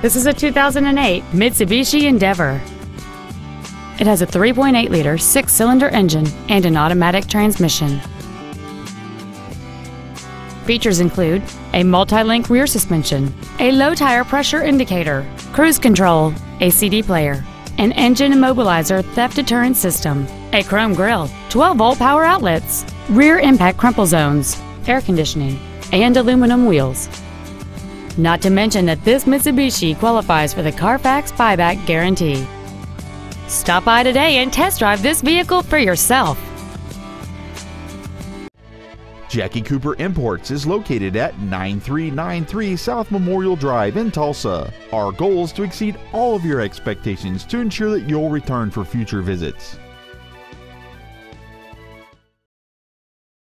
This is a 2008 Mitsubishi Endeavor. It has a 3.8 liter six cylinder engine and an automatic transmission. Features include a multi link rear suspension, a low tire pressure indicator, cruise control, a CD player, an engine immobilizer theft deterrent system, a chrome grille, 12 volt power outlets, rear impact crumple zones, air conditioning, and aluminum wheels. Not to mention that this Mitsubishi qualifies for the Carfax buyback guarantee. Stop by today and test drive this vehicle for yourself. Jackie Cooper Imports is located at 9393 South Memorial Drive in Tulsa. Our goal is to exceed all of your expectations to ensure that you'll return for future visits.